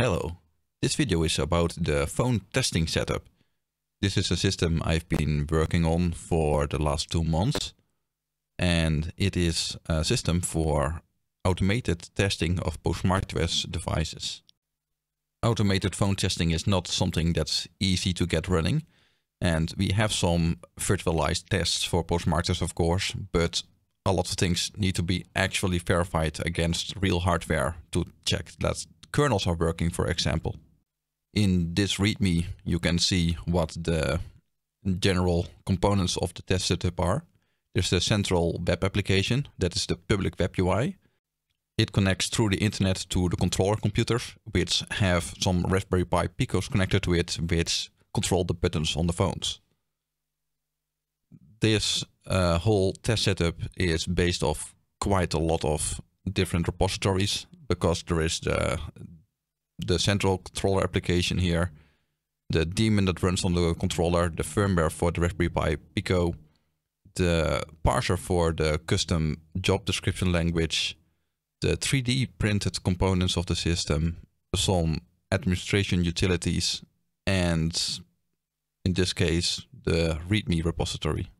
Hello, this video is about the phone testing setup. This is a system I've been working on for the last two months and it is a system for automated testing of PostmarketOS devices. Automated phone testing is not something that's easy to get running and we have some virtualized tests for PostmarketOS of course, but a lot of things need to be actually verified against real hardware to check that kernels are working, for example. In this README, you can see what the general components of the test setup are. There's the central web application, that is the public web UI. It connects through the internet to the controller computers, which have some Raspberry Pi Picos connected to it, which control the buttons on the phones. This uh, whole test setup is based off quite a lot of different repositories because there is the the central controller application here, the daemon that runs on the controller, the firmware for the Raspberry Pi Pico, the parser for the custom job description language, the 3D printed components of the system, some administration utilities, and in this case, the README repository.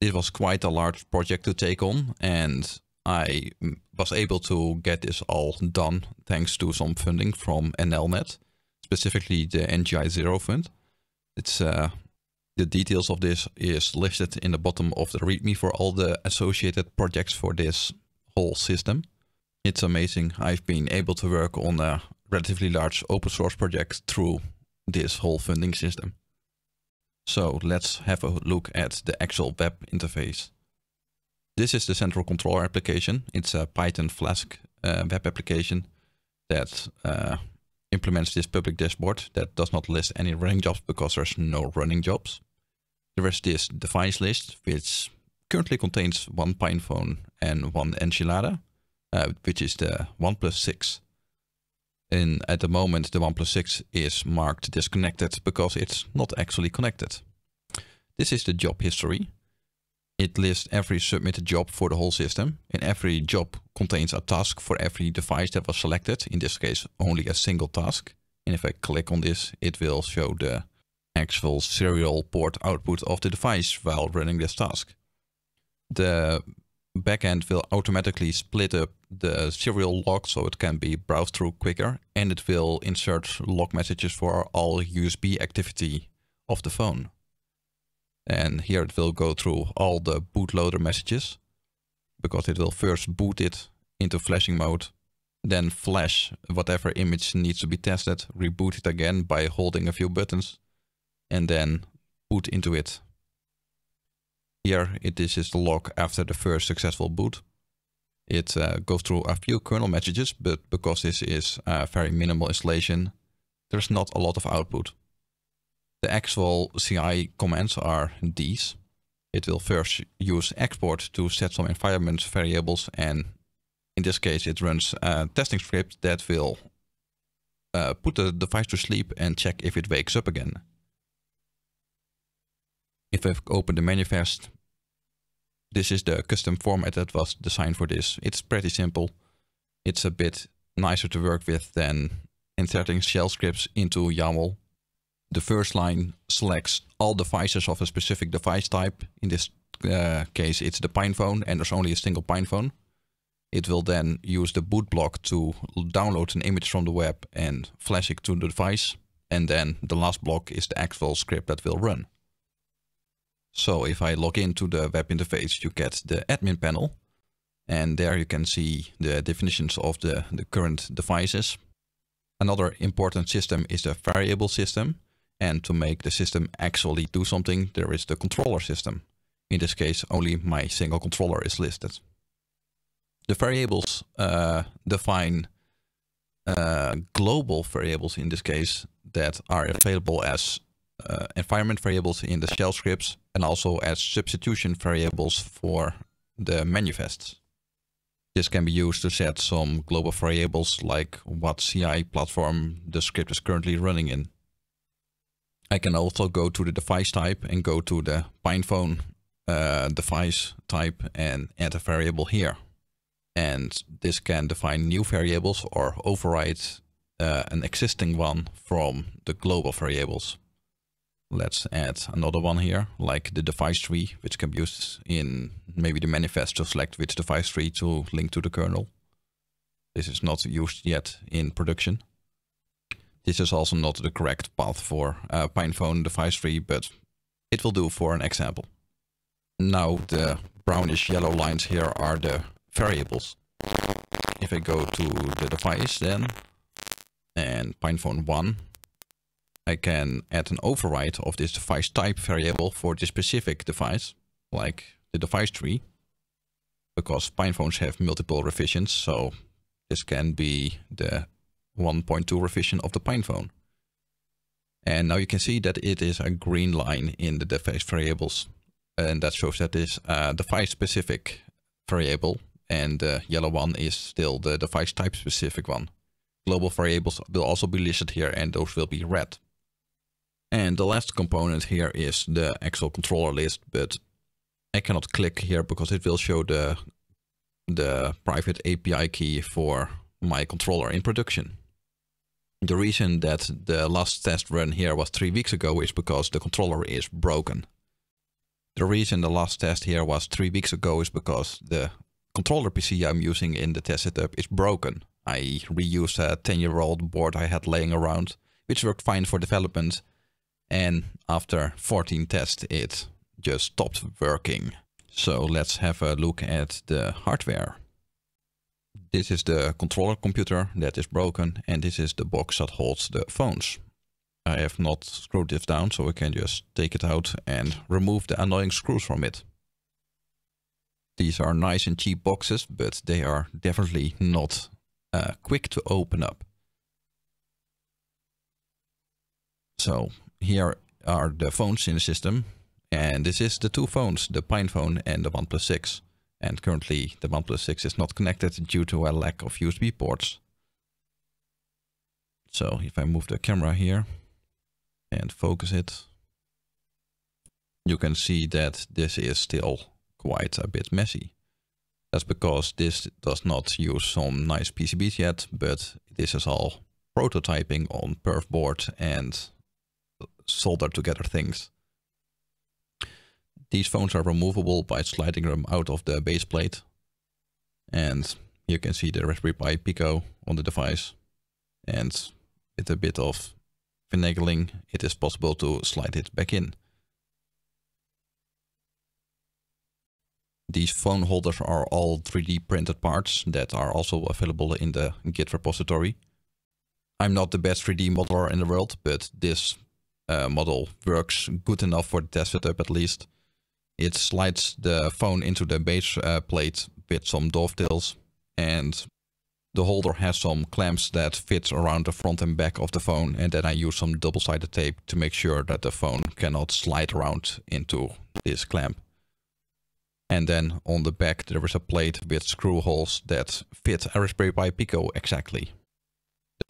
It was quite a large project to take on and I was able to get this all done thanks to some funding from NLNet, specifically the NGI Zero Fund. It's uh, the details of this is listed in the bottom of the README for all the associated projects for this whole system. It's amazing. I've been able to work on a relatively large open source project through this whole funding system. So let's have a look at the actual web interface. This is the central controller application. It's a Python Flask uh, web application that uh, implements this public dashboard that does not list any running jobs because there's no running jobs. There is this device list, which currently contains one PinePhone and one Enchilada, uh, which is the OnePlus 6. And at the moment, the OnePlus 6 is marked disconnected because it's not actually connected. This is the job history. It lists every submitted job for the whole system, and every job contains a task for every device that was selected, in this case only a single task. And if I click on this, it will show the actual serial port output of the device while running this task. The backend will automatically split up the serial log so it can be browsed through quicker, and it will insert log messages for all USB activity of the phone. And here it will go through all the bootloader messages because it will first boot it into flashing mode, then flash whatever image needs to be tested, reboot it again by holding a few buttons, and then boot into it. Here it is the log after the first successful boot. It uh, goes through a few kernel messages, but because this is a very minimal installation, there's not a lot of output. The actual CI commands are these. It will first use export to set some environment variables and in this case it runs a testing script that will uh, put the device to sleep and check if it wakes up again. If I open the manifest, this is the custom format that was designed for this. It's pretty simple. It's a bit nicer to work with than inserting shell scripts into YAML the first line selects all devices of a specific device type. In this uh, case, it's the PinePhone and there's only a single PinePhone. It will then use the boot block to download an image from the web and flash it to the device. And then the last block is the actual script that will run. So if I log into the web interface, you get the admin panel. And there you can see the definitions of the, the current devices. Another important system is the variable system. And to make the system actually do something, there is the controller system. In this case, only my single controller is listed. The variables uh, define uh, global variables in this case that are available as uh, environment variables in the shell scripts and also as substitution variables for the manifests. This can be used to set some global variables like what CI platform the script is currently running in. I can also go to the device type and go to the PinePhone uh, device type and add a variable here. And this can define new variables or override uh, an existing one from the global variables. Let's add another one here, like the device tree, which can be used in maybe the manifest to select which device tree to link to the kernel. This is not used yet in production. This is also not the correct path for uh, a PinePhone device tree, but it will do for an example. Now the brownish yellow lines here are the variables. If I go to the device then, and PinePhone 1, I can add an override of this device type variable for this specific device, like the device tree, because PinePhones have multiple revisions, so this can be the 1.2 revision of the PinePhone. And now you can see that it is a green line in the device variables. And that shows that this uh, device specific variable and the yellow one is still the device type specific one. Global variables will also be listed here and those will be red. And the last component here is the actual controller list, but I cannot click here because it will show the, the private API key for my controller in production. The reason that the last test run here was three weeks ago is because the controller is broken. The reason the last test here was three weeks ago is because the controller PC I'm using in the test setup is broken. I reused a 10 year old board I had laying around, which worked fine for development. And after 14 tests, it just stopped working. So let's have a look at the hardware. This is the controller computer that is broken and this is the box that holds the phones. I have not screwed this down so I can just take it out and remove the annoying screws from it. These are nice and cheap boxes, but they are definitely not uh, quick to open up. So here are the phones in the system. And this is the two phones, the PinePhone and the OnePlus 6 and currently the OnePlus 6 is not connected due to a lack of USB ports. So if I move the camera here and focus it, you can see that this is still quite a bit messy. That's because this does not use some nice PCBs yet, but this is all prototyping on perf board and solder together things. These phones are removable by sliding them out of the base plate. And you can see the Raspberry Pi Pico on the device. And with a bit of finagling, it is possible to slide it back in. These phone holders are all 3D printed parts that are also available in the Git repository. I'm not the best 3D modeler in the world, but this uh, model works good enough for the test setup at least. It slides the phone into the base uh, plate with some dovetails and the holder has some clamps that fit around the front and back of the phone and then I use some double-sided tape to make sure that the phone cannot slide around into this clamp. And then on the back there is a plate with screw holes that fit a Raspberry Pi Pico exactly.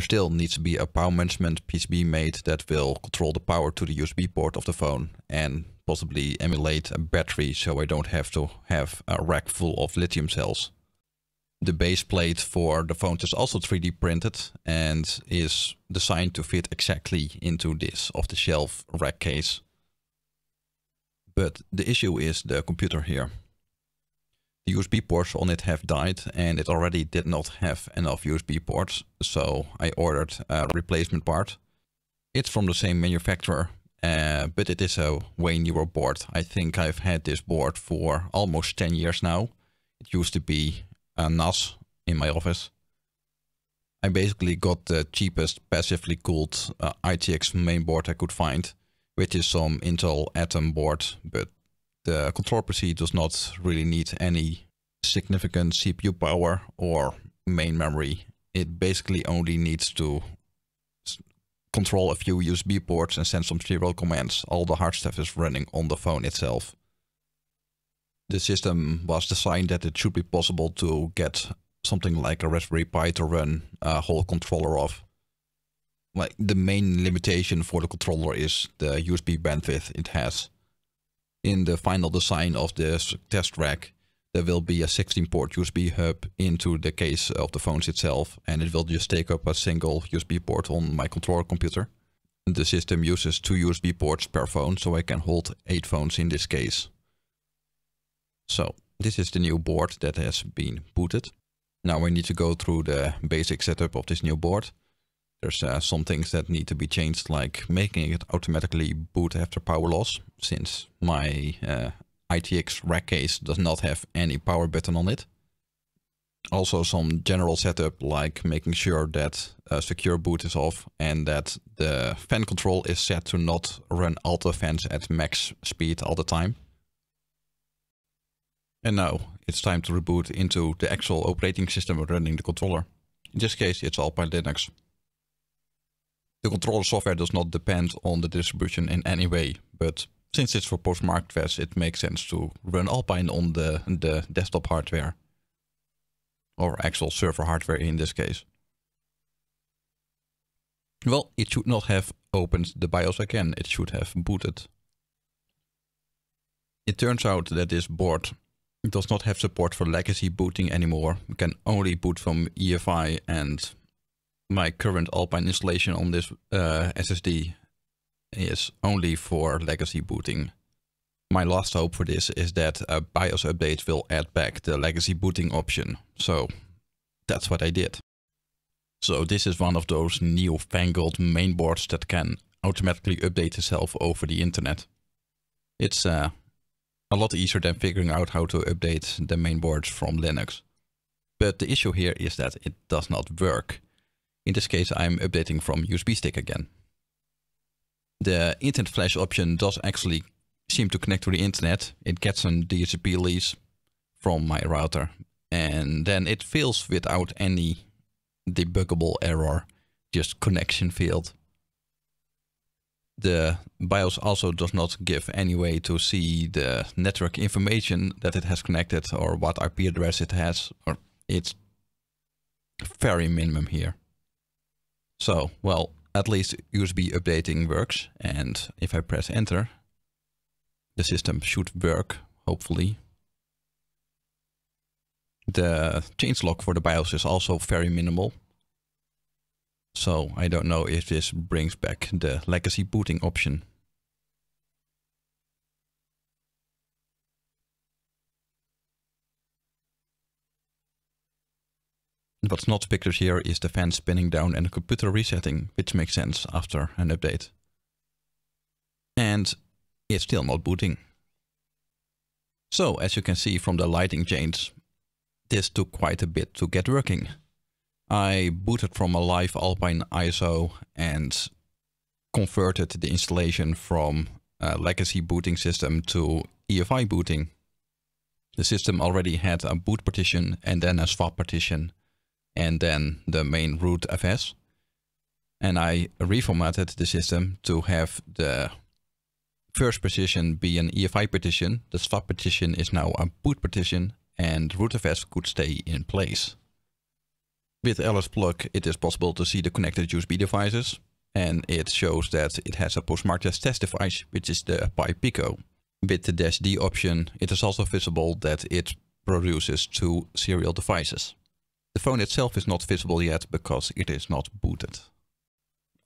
Still needs to be a power management PCB made that will control the power to the USB port of the phone and possibly emulate a battery so I don't have to have a rack full of lithium cells. The base plate for the phone is also 3D printed and is designed to fit exactly into this off-the-shelf rack case. But the issue is the computer here. USB ports on it have died and it already did not have enough USB ports, so I ordered a replacement part. It's from the same manufacturer, uh, but it is a way newer board. I think I've had this board for almost 10 years now. It used to be a NAS in my office. I basically got the cheapest passively cooled uh, ITX mainboard I could find, which is some Intel Atom board, but the control PC does not really need any significant CPU power or main memory. It basically only needs to control a few USB ports and send some serial commands. All the hard stuff is running on the phone itself. The system was designed that it should be possible to get something like a Raspberry Pi to run a whole controller off. Like the main limitation for the controller is the USB bandwidth it has. In the final design of this test rack, there will be a 16 port USB hub into the case of the phones itself, and it will just take up a single USB port on my controller computer. The system uses two USB ports per phone, so I can hold eight phones in this case. So this is the new board that has been booted. Now I need to go through the basic setup of this new board. There's uh, some things that need to be changed, like making it automatically boot after power loss, since my uh, ITX rack case does not have any power button on it. Also some general setup like making sure that uh, secure boot is off and that the fan control is set to not run auto fans at max speed all the time. And now it's time to reboot into the actual operating system running the controller. In this case it's Alpine Linux. The controller software does not depend on the distribution in any way, but since it's for PostmarketOS, it makes sense to run Alpine on the, the desktop hardware. Or actual server hardware in this case. Well, it should not have opened the BIOS again, it should have booted. It turns out that this board does not have support for legacy booting anymore. Can only boot from EFI and my current Alpine installation on this uh, SSD is only for legacy booting. My last hope for this is that a BIOS update will add back the legacy booting option. So that's what I did. So this is one of those new fangled mainboards that can automatically update itself over the internet. It's uh, a lot easier than figuring out how to update the mainboards from Linux. But the issue here is that it does not work. In this case I'm updating from USB stick again the internet flash option does actually seem to connect to the internet. It gets a DHCP lease from my router and then it fails without any debuggable error, just connection failed. The BIOS also does not give any way to see the network information that it has connected or what IP address it has, or it's very minimum here. So, well, at least USB updating works. And if I press enter, the system should work, hopefully. The changelog for the BIOS is also very minimal. So I don't know if this brings back the legacy booting option. What's not pictured here is the fan spinning down and the computer resetting, which makes sense after an update. And it's still not booting. So, as you can see from the lighting change, this took quite a bit to get working. I booted from a live Alpine ISO and converted the installation from a legacy booting system to EFI booting. The system already had a boot partition and then a swap partition and then the main root FS. And I reformatted the system to have the first partition be an EFI partition, the swap partition is now a boot partition, and rootfs could stay in place. With lsplug it is possible to see the connected USB devices, and it shows that it has a post-market test device, which is the Pi Pico. With the dash D option, it is also visible that it produces two serial devices. The phone itself is not visible yet because it is not booted.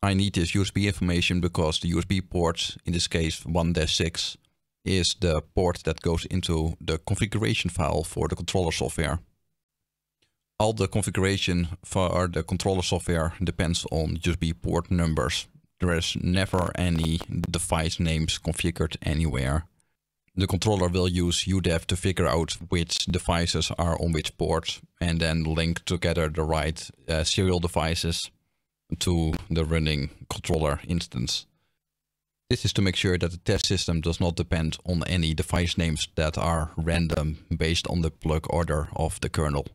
I need this USB information because the USB port, in this case 1-6, is the port that goes into the configuration file for the controller software. All the configuration for the controller software depends on USB port numbers. There is never any device names configured anywhere the controller will use UDEV to figure out which devices are on which port and then link together the right uh, serial devices to the running controller instance. This is to make sure that the test system does not depend on any device names that are random based on the plug order of the kernel.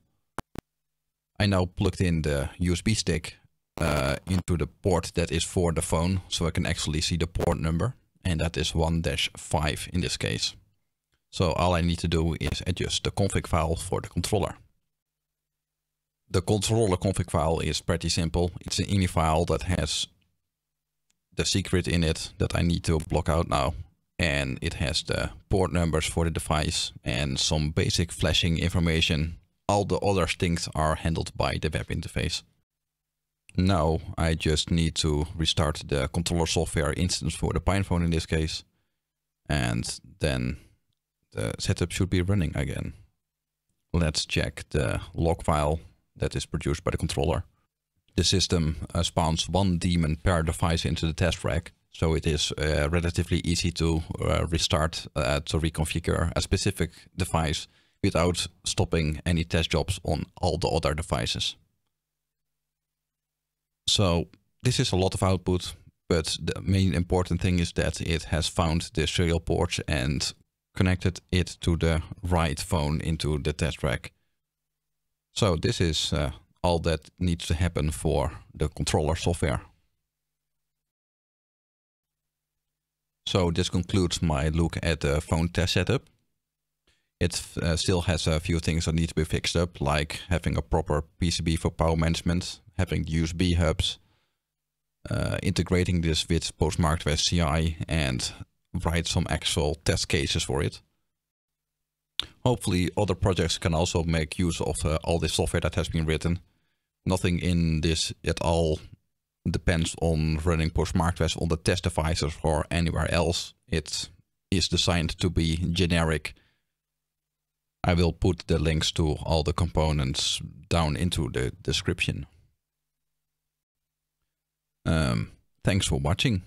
I now plugged in the USB stick uh, into the port that is for the phone so I can actually see the port number and that is 1-5 in this case. So all I need to do is adjust the config file for the controller. The controller config file is pretty simple. It's an ini file that has the secret in it that I need to block out now. and it has the port numbers for the device and some basic flashing information. All the other things are handled by the web interface. Now I just need to restart the controller software instance for the PinePhone in this case. And then the setup should be running again. Let's check the log file that is produced by the controller. The system uh, spawns one daemon per device into the test rack, so it is uh, relatively easy to uh, restart uh, to reconfigure a specific device without stopping any test jobs on all the other devices. So this is a lot of output, but the main important thing is that it has found the serial port and connected it to the right phone into the test rack. So this is uh, all that needs to happen for the controller software. So this concludes my look at the phone test setup. It uh, still has a few things that need to be fixed up, like having a proper PCB for power management, having USB hubs, uh, integrating this with PostmarketOS CI, and write some actual test cases for it. Hopefully other projects can also make use of uh, all this software that has been written. Nothing in this at all depends on running PostmarketOS on the test devices or anywhere else. It is designed to be generic I will put the links to all the components down into the description. Um, thanks for watching.